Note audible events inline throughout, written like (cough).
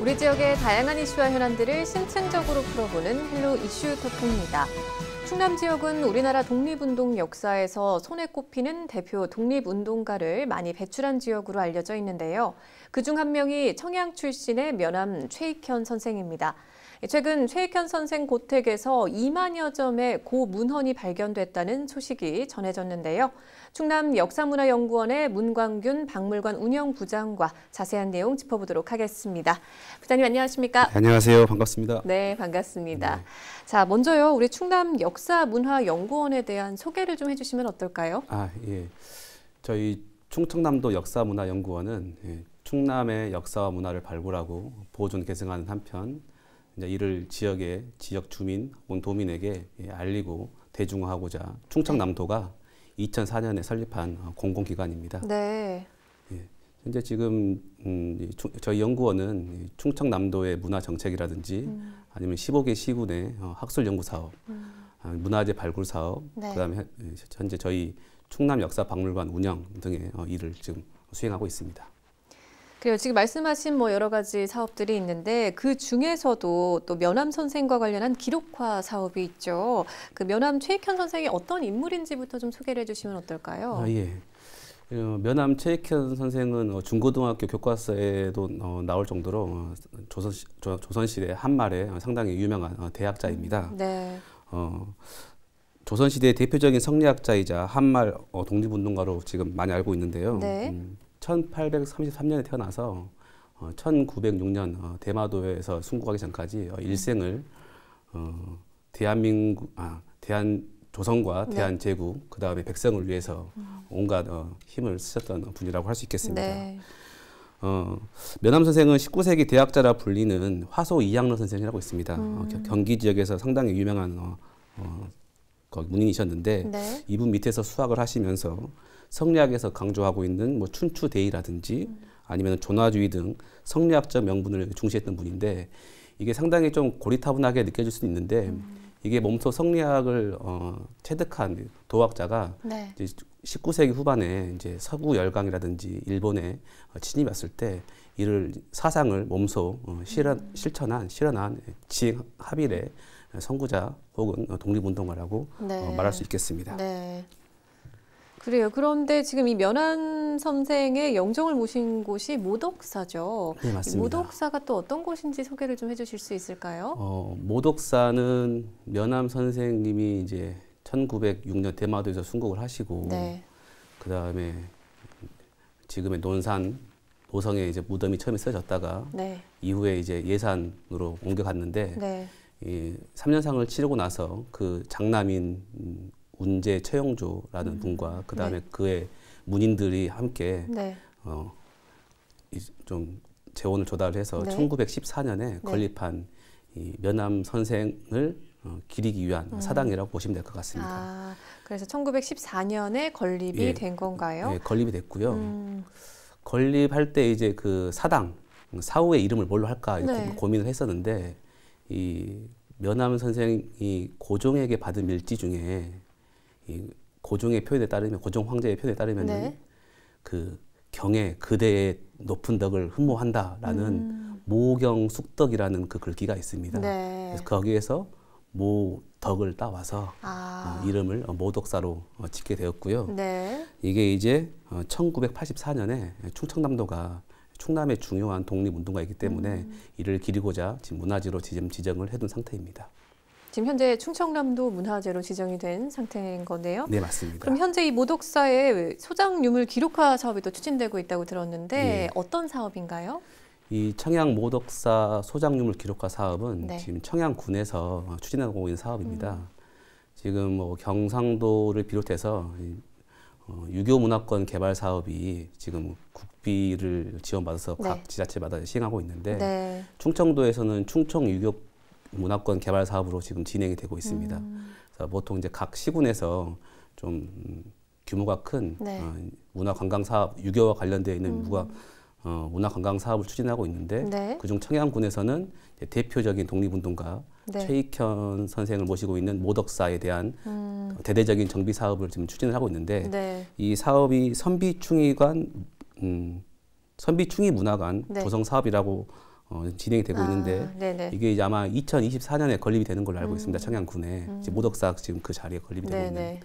우리 지역의 다양한 이슈와 현안들을 심층적으로 풀어보는 헬로 이슈 토크입니다. 충남 지역은 우리나라 독립운동 역사에서 손에 꼽히는 대표 독립운동가를 많이 배출한 지역으로 알려져 있는데요. 그중 한 명이 청양 출신의 면함 최익현 선생입니다. 최근 최익현 선생 고택에서 2만여 점의 고문헌이 발견됐다는 소식이 전해졌는데요. 충남 역사문화연구원의 문광균 박물관 운영부장과 자세한 내용 짚어보도록 하겠습니다. 부장님 안녕하십니까? 네, 안녕하세요. 반갑습니다. 네, 반갑습니다. 네. 자, 먼저요. 우리 충남 역사문화연구원에 대한 소개를 좀 해주시면 어떨까요? 아, 예. 저희 충청남도 역사문화연구원은 예, 충남의 역사와 문화를 발굴하고 보존 계승하는 한편 이제 이를 지역의 지역 주민 혹은 도민에게 예, 알리고 대중화하고자 충청남도가 2004년에 설립한 어, 공공기관입니다. 네. 예, 현재 지금 음, 저희 연구원은 충청남도의 문화 정책이라든지 음. 아니면 15개 시군의 어, 학술 연구 사업, 음. 아, 문화재 발굴 사업, 네. 그다음에 예, 현재 저희 충남 역사 박물관 운영 등의 어, 일을 지금 수행하고 있습니다. 그래요. 지금 말씀하신 뭐 여러 가지 사업들이 있는데 그 중에서도 또 면함 선생과 관련한 기록화 사업이 있죠. 그 면함 최익현 선생이 어떤 인물인지부터 좀 소개를 해주시면 어떨까요? 아, 예. 어, 면함 최익현 선생은 어, 중고등학교 교과서에도 어, 나올 정도로 어, 조선 조, 조선시대 한말에 상당히 유명한 어, 대학자입니다. 음, 네. 어, 조선시대 대표적인 성리학자이자 한말 어, 독립운동가로 지금 많이 알고 있는데요. 네. 음, 1833년에 태어나서 어, 1906년 어, 대마도에서 순국하기 전까지 어, 일생을 어, 대한민국 아 대한 조선과 네. 대한 제국 그 다음에 백성을 위해서 음. 온갖 어, 힘을 쓰셨던 분이라고 할 수 있겠습니다. 네. 어, 면함 선생은 19세기 대학자라 불리는 화소 이양로 선생이라고 있습니다. 어, 음. 어, 경기 지역에서 상당히 유명한 어, 어, 문인이셨는데 네. 이분 밑에서 수학을 하시면서 성리학에서 강조하고 있는 뭐 춘추대의라든지 음. 아니면 존화주의 등 성리학적 명분을 중시했던 분인데 이게 상당히 좀 고리타분하게 느껴질 수도 있는데 음. 이게 몸소 성리학을 어, 체득한 도학자가 네. 이제 19세기 후반에 이제 서구 열강이라든지 일본에 어, 침입 왔을 때 이를 사상을 몸소 어, 실현, 음. 실천한 실현한 지행 합일의 선구자 혹은 독립운동가라고 네. 어, 말할 수 있겠습니다. 네. 그래요. 그런데 지금 이 면한 선생의 영정을 모신 곳이 모덕사죠. 네, 맞습니다. 모덕사가 또 어떤 곳인지 소개를 좀 해주실 수 있을까요? 어, 모덕사는 면함 선생님이 이제 1906년 대마도에서 순국을 하시고 네. 그 다음에 지금의 논산 노성에 이제 무덤이 처음에 쓰여졌다가 네. 이후에 이제 예산으로 옮겨갔는데 네. 이 3년상을 치르고 나서 그 장남인 운제 최영조라는 음. 분과 그 다음에 네. 그의 문인들이 함께 네. 어, 좀 재원을 조달해서 네. 1914년에 건립한 이 면함 선생을 어, 기리기 위한 음. 사당이라고 보시면 될 것 같습니다. 아, 그래서 1914년에 건립이 예, 된 건가요? 예, 건립이 됐고요. 음. 건립할 때 이제 그 사당 사후의 이름을 뭘로 할까 네. 고민을 했었는데 이 면함 선생이 고종에게 받은 밀지 중에 이 고종의 표현에 따르면 고종 황제의 표현에 따르면 네. 그 경에 그대의 높은 덕을 흠모한다라는 음. 모경 숙덕이라는 그 글귀가 있습니다. 네. 그래서 거기에서 모 덕을 따와서 아. 어, 이름을 모덕사로 어, 짓게 되었고요. 네. 이게 이제 어, 1984년에 충청남도가 충남의 중요한 독립운동가이기 때문에 음. 이를 기리고자 지금 문화지로 지금 지정을 해둔 상태입니다. 지금 현재 충청남도 문화재로 지정이 된 상태인 건데요. 네, 맞습니다. 그럼 현재 이 모독사의 소장 유물 기록화 사업이 또 추진되고 있다고 들었는데 네. 어떤 사업인가요? 이 청양 모독사 소장 유물 기록화 사업은 네. 지금 청양군에서 추진하고 있는 사업입니다. 음. 지금 뭐 경상도를 비롯해서 어, 유교 문화권 개발 사업이 지금 국비를 지원받아서 네. 각 지자체마다 시행하고 있는데 네. 충청도에서는 충청 유교 문화권 개발 사업으로 지금 진행이 되고 있습니다. 음. 그래서 보통 이제 각 시군에서 좀 규모가 큰 네. 어, 문화 관광 사업, 유교와 관련되어 있는 음. 문화 어, 문화 관광 사업을 추진하고 있는데 네. 그중 청양군에서는 대표적인 독립운동가 네. 최익현 선생을 모시고 있는 모덕사에 대한 음. 대대적인 정비 사업을 지금 추진을 하고 있는데 네. 이 사업이 선비충의관 음, 선비충의 문화관 네. 조성 사업이라고 어, 진행이 되고 아, 있는데 네네. 이게 이제 아마 2024년에 건립이 되는 걸로 알고 음. 있습니다. 청양군에 음. 이제 모덕사 지금 그 자리에 건립이 되고 있는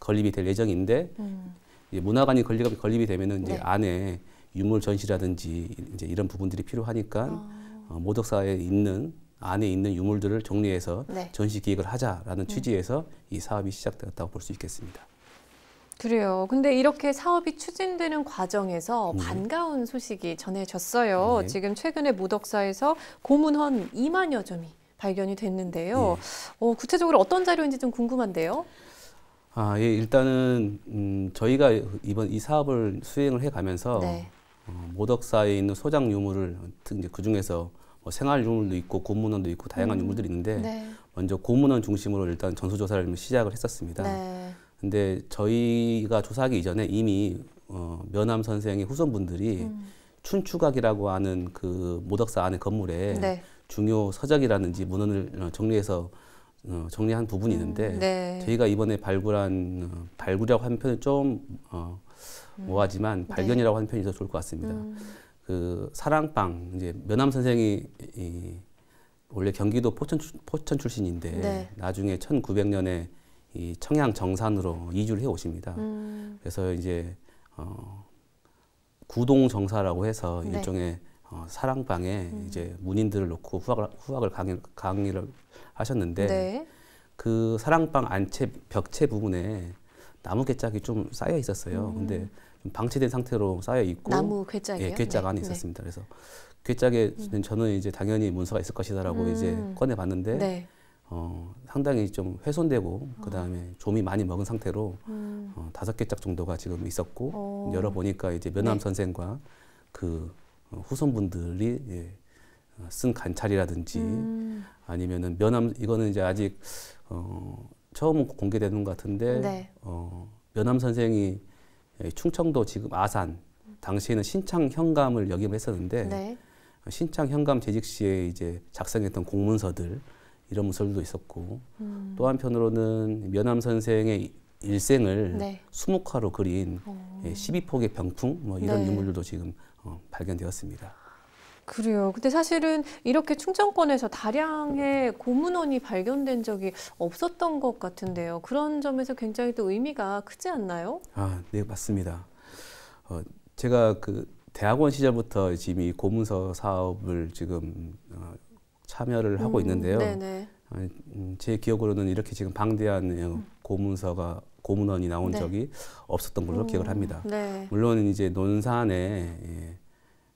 건립이 될 예정인데 음. 이제 문화관이 건립이 건립이 되면은 이제 네. 안에 유물 전시라든지 이제 이런 부분들이 필요하니까 아. 어, 모덕사에 있는 안에 있는 유물들을 정리해서 네. 전시 기획을 하자라는 음. 취지에서 이 사업이 시작되었다고 볼 수 있겠습니다. 그래요. 근데 이렇게 사업이 추진되는 과정에서 음. 반가운 소식이 전해졌어요. 네. 지금 최근에 모덕사에서 고문헌 2만여 점이 발견이 됐는데요. 네. 어, 구체적으로 어떤 자료인지 좀 궁금한데요. 아, 예, 일단은 음, 저희가 이번 이 사업을 수행을 해 가면서 네. 어, 모덕사에 있는 소장 유물을 이제 그 중에서 뭐 생활 유물도 있고 고문원도 있고 다양한 음. 유물들이 있는데 네. 먼저 고문원 중심으로 일단 전수조사를 시작을 했었습니다. 네. 근데 저희가 조사하기 이전에 이미 어, 면함 선생의 후손분들이 음. 춘추각이라고 하는 그 모덕사 안의 건물에 네. 중요 서적이라든지 문헌을 어, 정리해서 어, 정리한 부분이 있는데 음, 네. 저희가 이번에 발굴한 어, 발굴이라고 하는 표현은 좀 어, 음. 모하지만 네. 발견이라고 하는 표현이 더 좋을 것 같습니다. 음. 그 사랑방 이제 면함 선생이 이, 원래 경기도 포천 포천 출신인데 네. 나중에 1900년에 이 청양 정산으로 이주를 해 오십니다. 음. 그래서 이제 어, 구동 정사라고 해서 네. 일종의 어, 사랑방에 음. 이제 문인들을 놓고 후학을 후학을 강의, 강의를 하셨는데 네. 그 사랑방 안채 벽체 부분에 나무 괴짝이 좀 쌓여 있었어요. 음. 근데 좀 방치된 상태로 쌓여 있고 나무 괴짝이요? 예, 괴짝 네. 안에 네. 있었습니다. 그래서 괴짝에 음. 저는 이제 당연히 문서가 있을 것이다라고 음. 이제 꺼내 봤는데 네. 어, 상당히 좀 훼손되고 어. 그다음에 좀이 많이 먹은 상태로 음. 어, 다섯 개 짝 정도가 지금 있었고 어. 열어 보니까 이제 면함 네. 선생과 그 어, 후손분들이 예, 어, 쓴 관찰이라든지 음. 아니면은 면함 이거는 이제 아직 어, 처음 공개되는 것 같은데 네. 어, 면함 선생이 예, 충청도 지금 아산 당시에는 신창 현감을 역임을 했었는데 네. 신창 현감 재직 시에 이제 작성했던 공문서들 이런 문서들도 있었고 음. 또 한편으로는 면함 선생의 일생을 네. 수묵화로 그린 어. 예, 12폭의 병풍 뭐 이런 네. 유물들도 지금 어, 발견되었습니다. 그래요. 근데 사실은 이렇게 충청권에서 다량의 고문원이 발견된 적이 없었던 것 같은데요. 그런 점에서 굉장히 또 의미가 크지 않나요? 아, 네, 맞습니다. 어, 제가 그 대학원 시절부터 지금 이 고문서 사업을 지금 어, 참여를 하고 음, 있는데요. 네네. 어, 음, 제 기억으로는 이렇게 지금 방대한 음. 고문서가 고문원이 나온 네. 적이 없었던 걸로 음, 기억을 합니다. 네. 물론 이제 논산에 예,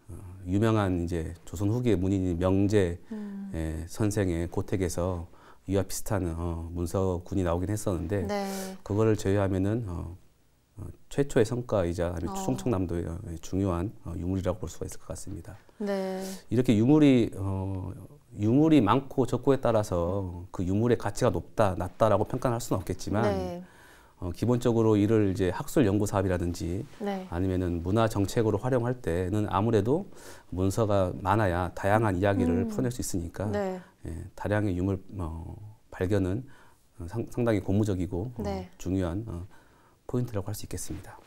어, 유명한 이제 조선 후기의 문인인 명제 음. 예, 선생의 고택에서 이와 비슷한 어, 문서군이 나오긴 했었는데 네. 그거를 제외하면은 어, 어, 최초의 성과이자 어. 충청남도의 어, 중요한 어, 유물이라고 볼 수가 있을 것 같습니다. 네. 이렇게 유물이 어, 유물이 많고 적고에 따라서 그 유물의 가치가 높다, 낮다라고 평가할 수는 없겠지만 네. 어, 기본적으로 이를 이제 학술 연구 사업이라든지 네. 아니면은 문화 정책으로 활용할 때는 아무래도 문서가 많아야 다양한 이야기를 음. 풀어낼 수 있으니까 네. 예, 다량의 유물 어, 발견은 상, 당히 고무적이고 어, 네. 중요한 어, 포인트라고 할 수 있겠습니다.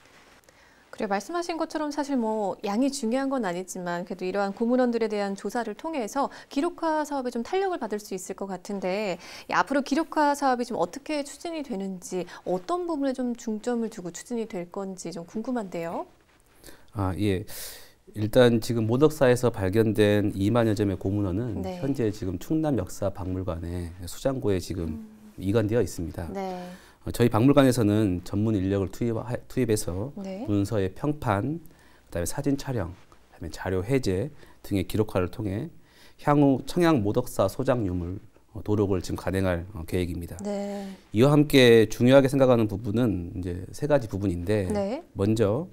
그래 말씀하신 것처럼 사실 뭐 양이 중요한 건 아니지만 그래도 이러한 고문원들에 대한 조사를 통해서 기록화 사업에 좀 탄력을 받을 수 있을 것 같은데 앞으로 기록화 사업이 좀 어떻게 추진이 되는지 어떤 부분에 좀 중점을 두고 추진이 될 건지 좀 궁금한데요. 아 예. 일단 지금 모덕사에서 발견된 2만여 점의 고문원은 네. 현재 지금 충남 역사 박물관에 수장고에 지금 음. 이관되어 있습니다. 네. 어, 저희 박물관에서는 전문 인력을 투입, 투입 해서 네. 문서의 평판, 그다음에 사진 촬영, 그다음에 자료 해제 등의 기록화를 통해 향후 청양 모덕사 소장 유물 어, 도록을 지금 간행할 어, 계획입니다. 네. 이와 함께 중요하게 생각하는 부분은 이제 세 가지 부분인데 네. 먼저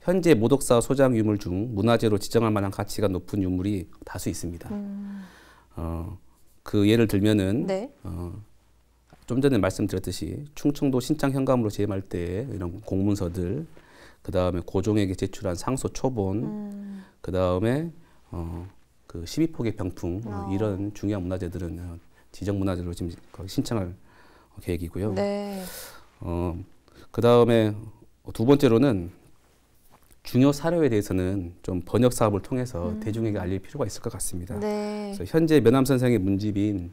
현재 모덕사 소장 유물 중 문화재로 지정할 만한 가치가 높은 유물이 다수 있습니다. 음. 어, 그 예를 들면은 네. 어, 좀 전에 말씀드렸듯이 충청도 신창 현감으로 재임할 때 이런 공문서들, 그 다음에 고종에게 제출한 상소 초본, 음. 그 다음에 어, 그 12폭의 병풍 어. 이런 중요한 문화재들은 어, 지정 문화재로 지금 신청할 계획이고요. 네. 어, 그 다음에 두 번째로는 중요 사료에 대해서는 좀 번역 사업을 통해서 음. 대중에게 알릴 필요가 있을 것 같습니다. 네. 그래서 현재 면함 선생의 문집인 이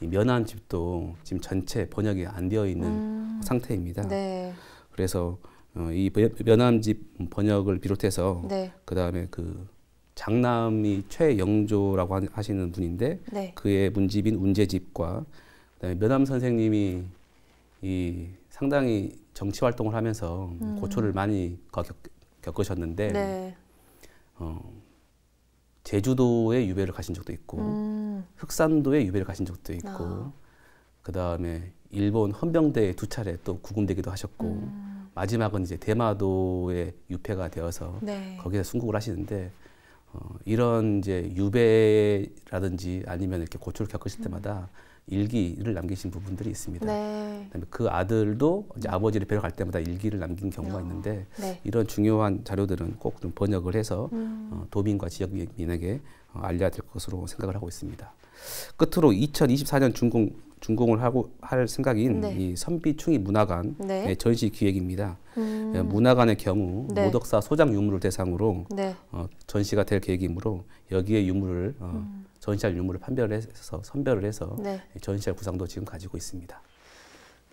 면함집도 지금 전체 번역이 안 되어 있는 음. 상태입니다. 네. 그래서 어, 이 면함집 번역을 비롯해서 네. 그 다음에 그 장남이 최영조라고 하시는 분인데 네. 그의 문집인 운제집과 그다음에 면함 선생님이 이 상당히 정치 활동을 하면서 음. 고초를 많이 겪, 겪으셨는데 네. 어, 제주도에 유배를 가신 적도 있고 음. 흑산도에 유배를 가신 적도 있고 아. 그 다음에 일본 헌병대에 두 차례 또 구금되기도 하셨고 음. 마지막은 이제 대마도에 유폐가 되어서 네. 거기서 순국을 하시는데 어, 이런 이제 유배라든지 아니면 이렇게 고초를 겪으실 때마다 음. 일기를 남기신 부분들이 있습니다. 네. 그다음에 그 아들도 이제 아버지를 뵈러 갈 때마다 일기를 남긴 경우가 어, 있는데 네. 이런 중요한 자료들은 꼭 좀 번역을 해서 음. 어, 도민과 지역민에게 어, 알려야 될 것으로 생각을 하고 있습니다. 끝으로 2024년 준공 준공을 하고 할 생각인 네. 이 선비충이 문화관 네. 전시 기획입니다. 음. 예, 문화관의 경우 네. 모덕사 소장 유물을 대상으로 네. 어, 전시가 될 계획이므로 여기에 유물을 어, 음. 전시할 유물을 판별해서 선별을 해서 네. 전시할 구상도 지금 가지고 있습니다.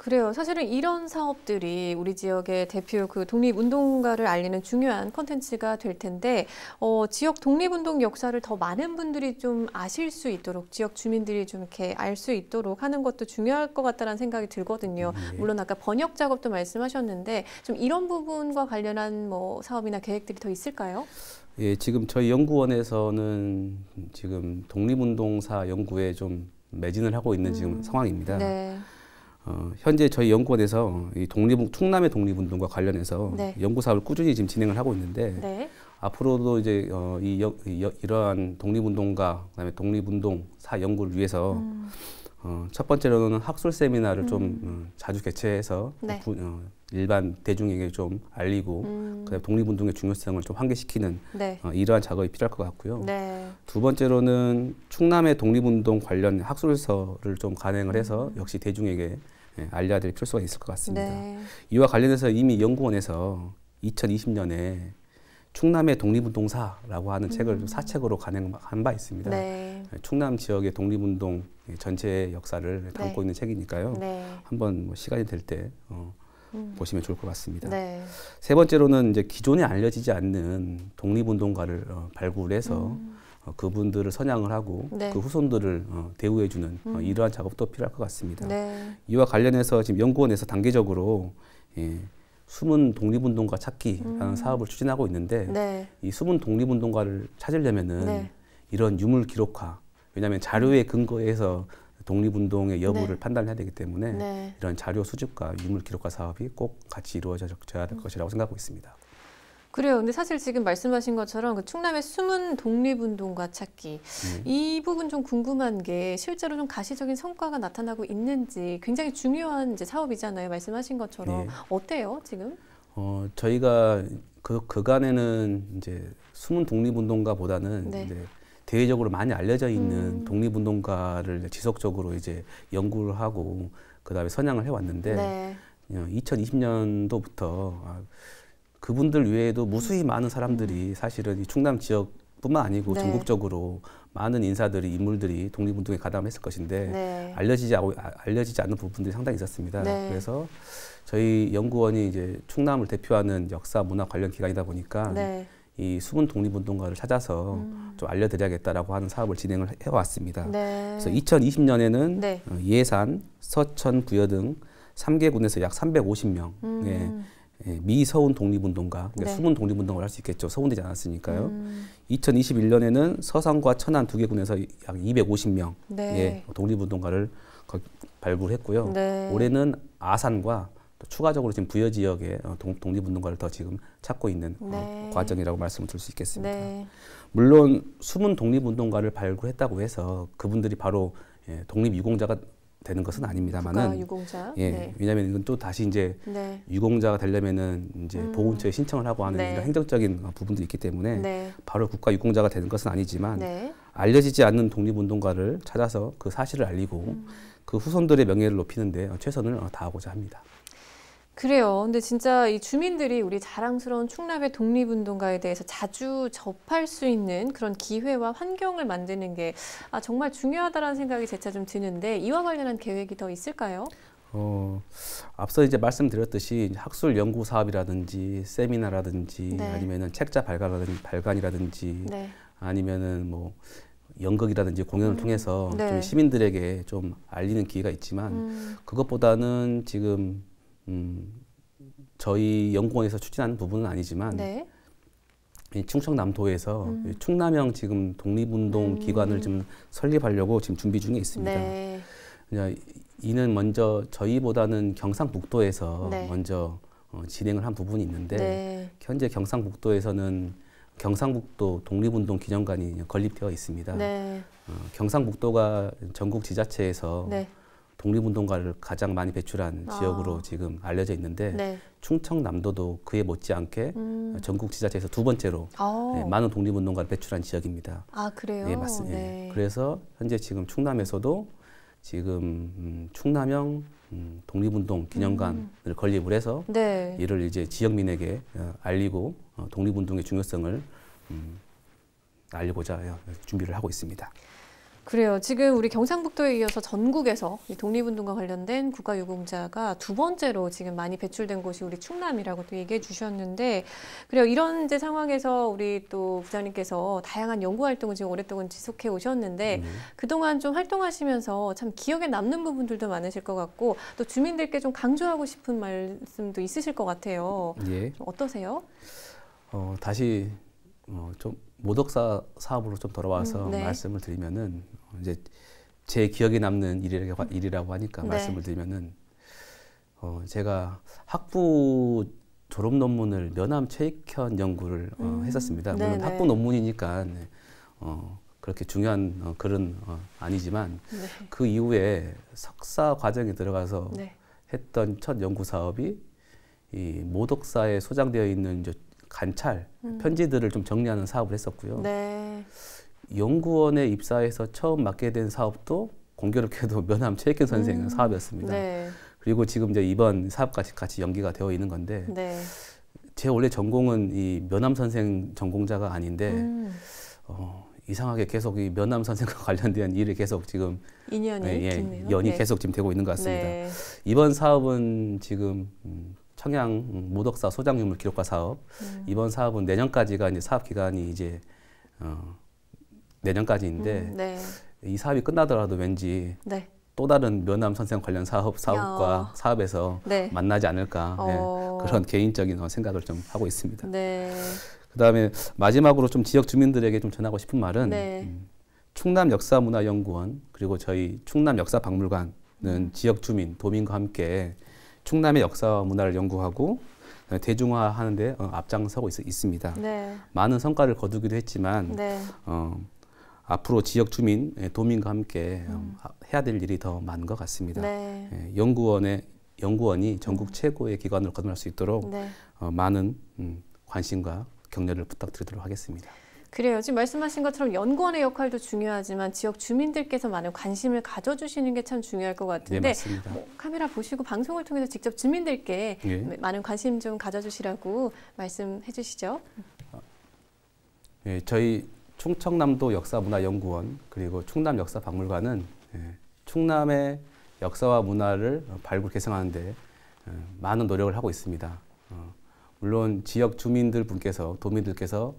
그래요. 사실은 이런 사업들이 우리 지역의 대표 그 독립운동가를 알리는 중요한 컨텐츠가 될 텐데, 어, 지역 독립운동 역사를 더 많은 분들이 좀 아실 수 있도록, 지역 주민들이 좀 이렇게 알 수 있도록 하는 것도 중요할 것 같다는 생각이 들거든요. 네. 물론 아까 번역 작업도 말씀하셨는데, 좀 이런 부분과 관련한 뭐 사업이나 계획들이 더 있을까요? 예, 지금 저희 연구원에서는 지금 독립운동사 연구에 좀 매진을 하고 있는 지금 음. 상황입니다. 네. 어, 현재 저희 연구원에서 이 독립 충남의 독립운동과 관련해서 네. 연구 사업을 꾸준히 지금 진행을 하고 있는데 네. 앞으로도 이제 어, 이, 여, 이 여, 이러한 독립운동가 그다음에 독립운동 사 연구를 위해서 음. 어, 첫 번째로는 학술 세미나를 좀 음. 어, 자주 개최해서 네. 부, 어, 일반 대중에게 좀 알리고 음. 그다음에 독립운동의 중요성을 좀 환기시키는 네. 어, 이러한 작업이 필요할 것 같고요. 네. 두 번째로는 충남의 독립운동 관련 학술서를 좀 간행을 해서 음. 역시 대중에게 예, 알려야 될 필요성이 있을 것 같습니다. 네. 이와 관련해서 이미 연구원에서 2020년에 충남의 독립운동사라고 하는 책을 좀 사책으로 간행한 바 있습니다. 충남 지역의 독립운동 전체의 역사를 담고 네. 있는 책이니까요. 네. 한번 뭐 시간이 될때 어, 음. 보시면 좋을 것 같습니다. 네. 세 번째로는 이제 기존에 알려지지 않는 독립운동가를 어, 발굴해서 음. 어, 그분들을 선양을 하고 네. 그 후손들을 어, 대우해주는 어, 음. 이러한 작업도 필요할 것 같습니다. 네. 이와 관련해서 지금 연구원에서 단계적으로 예, 숨은 독립운동가 찾기라는 음. 사업을 추진하고 있는데 네. 이 숨은 독립운동가를 찾으려면은 네. 이런 유물 기록화 왜냐하면 자료에 근거해서 독립운동의 여부를 네. 판단해야 되기 때문에 네. 이런 자료 수집과 유물 기록화 사업이 꼭 같이 이루어져야 될 음. 것이라고 생각하고 있습니다. 그래요. 근데 사실 지금 말씀하신 것처럼 그 충남의 숨은 독립운동가 찾기 네. 이 부분 좀 궁금한 게 실제로 좀 가시적인 성과가 나타나고 있는지 굉장히 중요한 이제 사업이잖아요. 말씀하신 것처럼 네. 어때요 지금? 어, 저희가 그 그간에는 이제 숨은 독립운동가보다는 네. 이제 대외적으로 많이 알려져 있는 음. 독립운동가를 지속적으로 이제 연구를 하고 그다음에 선양을 해왔는데 네. 어, 2020년도부터 아, 그분들 외에도 무수히 많은 사람들이 사실은 이 충남 지역뿐만 아니고 음. 네. 전국적으로 많은 인사들이 인물들이 독립운동에 가담했을 것인데 네. 알려지지 않고 아- 알려지지 않는 부분들이 상당히 있었습니다. 네. 그래서 저희 연구원이 이제 충남을 대표하는 역사 문화 관련 기관이다 보니까 네. 이 숨은 독립 운동가를 찾아서 음. 좀 알려드려야겠다라고 하는 사업을 진행을 해왔습니다. 네. 그래서 2020년에는 네. 어, 예산, 서천, 부여 등 3개 군에서 약 350명 음. 예, 예, 미서운 독립운동가, 그러니까 네. 숨은 독립운동가를 할수 있겠죠. 서운되지 않았으니까요. 음. 2021년에는 서산과 천안 두 개 군에서 약 250명 네. 의 독립운동가를 거- 발굴했고요. 네. 올해는 아산과 또 추가적으로 지금 부여 지역에 어, 동- 독립운동가를 더 지금 찾고 있는 어, 네. 과정이라고 말씀을 드릴 수 있겠습니다. 네. 물론 숨은 독립운동가를 발굴했다고 해서 그분들이 바로 예, 독립유공자가 되는 것은 아닙니다만은 유공자. 예, 네. 왜냐하면 이건 또 다시 이제 네. 유공자가 되려면은 이제 음. 보훈처에 신청을 하고 하는 네. 이런 행정적인 어, 부분도 있기 때문에 네. 바로 국가 유공자가 되는 것은 아니지만 네. 알려지지 않는 독립운동가를 찾아서 그 사실을 알리고 음. 그 후손들의 명예를 높이는데 어, 최선을 어, 다하고자 합니다. 그래요. 근데 진짜 이 주민들이 우리 자랑스러운 충남의 독립운동가에 대해서 자주 접할 수 있는 그런 기회와 환경을 만드는 게 아, 정말 중요하다는 생각이 재차 좀 드는데 이와 관련한 계획이 더 있을까요? 어, 앞서 이제 말씀드렸듯이 학술 연구 사업이라든지 세미나라든지 네. 아니면은 책자 발간이라든지, 발간이라든지 네. 아니면은 뭐 연극이라든지 공연을 음, 통해서 네. 좀 시민들에게 좀 알리는 기회가 있지만 음. 그것보다는 지금 음, 저희 연구원에서 추진하는 부분은 아니지만 네. 이 충청남도에서 음. 충남형 지금 독립운동 음. 기관을 좀 설립하려고 지금 준비 중에 있습니다. 네. 이는 먼저 저희보다는 경상북도에서 네. 먼저 어, 진행을 한 부분이 있는데 네. 현재 경상북도에서는 경상북도 독립운동 기념관이 건립되어 있습니다. 네. 어, 경상북도가 전국 지자체에서 네. 독립운동가를 가장 많이 배출한 아. 지역으로 지금 알려져 있는데 네. 충청남도도 그에 못지않게 음. 전국 지자체에서 두 번째로 아. 네, 많은 독립운동가를 배출한 지역입니다. 아 그래요? 예, 맞습니다. 네. 그래서 현재 지금 충남에서도 지금 음, 충남형 음, 독립운동 기념관을 음. 건립을 해서 네. 이를 이제 지역민에게 어, 알리고 어, 독립운동의 중요성을 음, 알리고자 어, 준비를 하고 있습니다. 그래요. 지금 우리 경상북도에 이어서 전국에서 독립운동과 관련된 국가유공자가 두 번째로 지금 많이 배출된 곳이 우리 충남이라고 또 얘기해 주셨는데, 그래요. 이런 이제 상황에서 우리 또 부장님께서 다양한 연구 활동을 지금 오랫동안 지속해 오셨는데, 음. 그동안 좀 활동하시면서 참 기억에 남는 부분들도 많으실 것 같고, 또 주민들께 좀 강조하고 싶은 말씀도 있으실 것 같아요. 예. 어떠세요? 어, 다시 어, 좀 모독사 사업으로 좀 돌아와서 음, 네. 말씀을 드리면은 이제 제 기억에 남는 일이라고, 일이라고 하니까 네. 말씀을 드리면은 어, 제가 학부 졸업 논문을 면함 최익현 연구를 어, 음, 했었습니다. 물론 네네. 학부 논문이니까 어, 그렇게 중요한 어, 글은 어, 아니지만 네. 그 이후에 석사 과정에 들어가서 네. 했던 첫 연구 사업이 이 모독사에 소장되어 있는 이제 관찰 음. 편지들을 좀 정리하는 사업을 했었고요. 네. 연구원에 입사해서 처음 맡게 된 사업도 공교롭게도 면함 최익현 선생 음. 사업이었습니다. 네. 그리고 지금 이제 이번 사업까지 같이 연기가 되어 있는 건데 네. 제 원래 전공은 이 면함 선생 전공자가 아닌데 음. 어, 이상하게 계속 이 면함 선생과 (laughs) 관련된 일이 계속 지금 인연이 예, 예, 연이 네. 계속 지금 되고 있는 것 같습니다. 네. 이번 사업은 지금 음, 청양 모덕사 소장 유물 기록과 사업 음. 이번 사업은 내년까지가 이제 사업 기간이 이제 어, 내년까지인데 음, 네. 이 사업이 끝나더라도 왠지 네. 또 다른 면함 선생 관련 사업 사업과 야. 사업에서 네. 만나지 않을까 어. 네, 그런 개인적인 생각을 좀 하고 있습니다. 네. 그다음에 마지막으로 좀 지역 주민들에게 좀 전하고 싶은 말은 네. 음, 충남 역사문화연구원 그리고 저희 충남 역사박물관은 음. 지역 주민 도민과 함께 충남의 역사와 문화를 연구하고 대중화하는데 어, 앞장서고 있, 습니다 네. 많은 성과를 거두기도 했지만 네. 어, 앞으로 지역 주민, 예, 도민과 함께 어, 음. 해야 될 일이 더 많은 것 같습니다. 네. 예, 연구원의 연구원이 전국 음. 최고의 기관으로 거듭날 수 있도록 네. 어, 많은 음, 관심과 격려를 부탁드리도록 하겠습니다. 그래요. 지금 말씀하신 것처럼 연구원의 역할도 중요하지만 지역 주민들께서 많은 관심을 가져주시는 게 참 중요할 것 같은데 네, 뭐, 카메라 보시고 방송을 통해서 직접 주민들께 네. 많은 관심 좀 가져주시라고 말씀해 주시죠. 네, 저희 충청남도 역사문화연구원 그리고 충남 역사박물관은 예, 충남의 역사와 문화를 발굴 개성하는데 어, 많은 노력을 하고 있습니다. 어, 물론 지역 주민들 분께서 도민들께서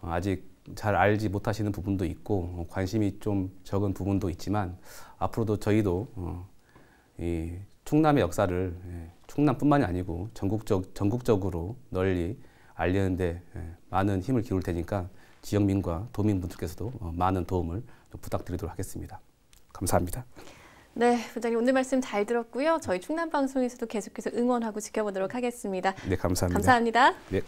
아직 잘 알지 못하시는 부분도 있고 어, 관심이 좀 적은 부분도 있지만 앞으로도 저희도 어, 이 충남의 역사를 예, 충남뿐만이 아니고 전국적 전국적으로 널리 알리는데 예, 많은 힘을 기울 테니까 지역민과 도민분들께서도 어, 많은 도움을 부탁드리도록 하겠습니다. 감사합니다. 네, 부장님 오늘 말씀 잘 들었고요. 저희 충남 방송에서도 계속해서 응원하고 지켜보도록 하겠습니다. 네, 감사합니다. 감사합니다. 네.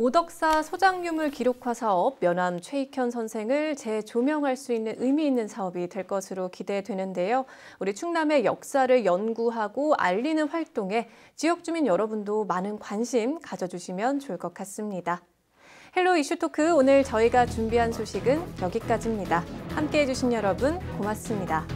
모덕사 소장유물 기록화 사업 면함 최익현 선생을 재조명할 수 있는 의미 있는 사업이 될 것으로 기대되는데요. 우리 충남의 역사를 연구하고 알리는 활동에 지역 주민 여러분도 많은 관심 가져주시면 좋을 것 같습니다. 헬로 이슈 토크 오늘 저희가 준비한 소식은 여기까지입니다. 함께 해 주신 여러분 고맙습니다.